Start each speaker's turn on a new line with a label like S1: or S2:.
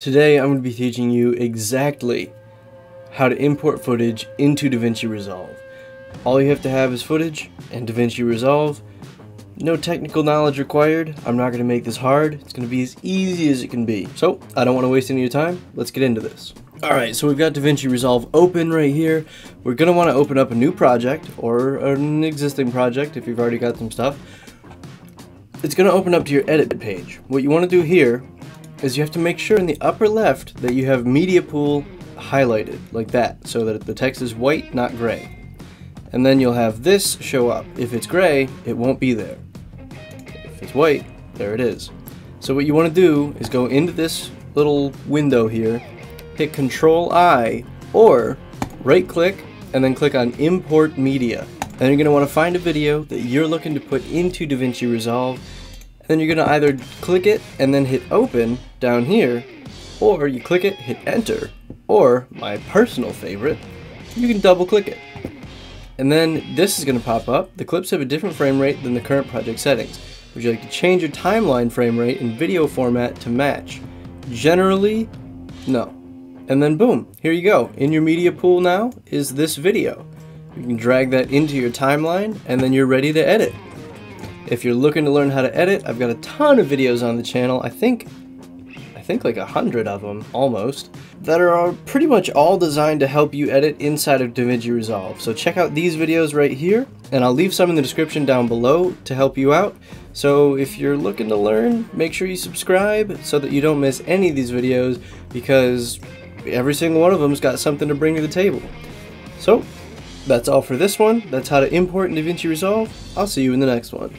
S1: Today I'm going to be teaching you exactly how to import footage into DaVinci Resolve. All you have to have is footage and DaVinci Resolve. No technical knowledge required. I'm not going to make this hard. It's going to be as easy as it can be. So, I don't want to waste any of your time. Let's get into this. Alright, so we've got DaVinci Resolve open right here. We're going to want to open up a new project or an existing project if you've already got some stuff. It's going to open up to your edit page. What you want to do here is you have to make sure in the upper left that you have media pool highlighted like that so that the text is white not gray. And then you'll have this show up. If it's gray it won't be there. If it's white there it is. So what you want to do is go into this little window here hit control I or right click and then click on import media. Then you're going to want to find a video that you're looking to put into DaVinci Resolve then you're gonna either click it and then hit open down here, or you click it, hit enter, or my personal favorite, you can double click it. And then this is gonna pop up. The clips have a different frame rate than the current project settings. Would you like to change your timeline frame rate in video format to match? Generally, no. And then boom, here you go. In your media pool now is this video. You can drag that into your timeline and then you're ready to edit. If you're looking to learn how to edit, I've got a ton of videos on the channel. I think I think like a hundred of them, almost, that are pretty much all designed to help you edit inside of DaVinci Resolve. So check out these videos right here, and I'll leave some in the description down below to help you out. So if you're looking to learn, make sure you subscribe so that you don't miss any of these videos because every single one of them's got something to bring to the table. So that's all for this one. That's how to import in DaVinci Resolve. I'll see you in the next one.